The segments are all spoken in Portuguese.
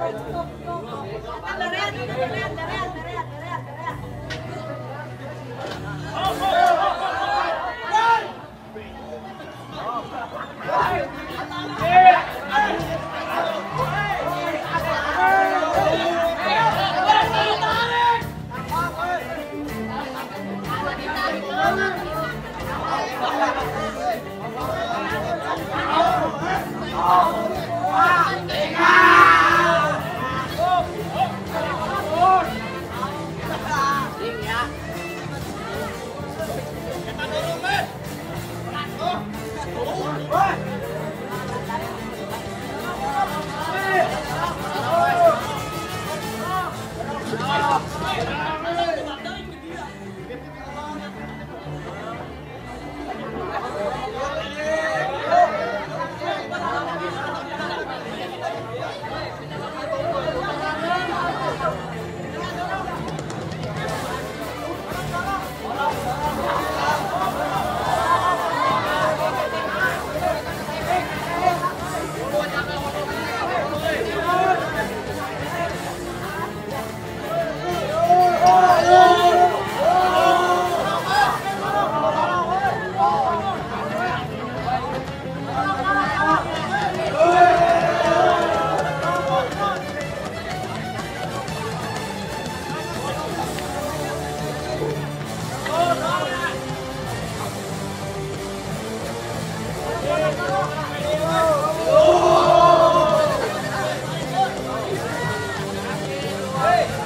Yeah. Hey!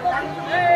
¡Vamos!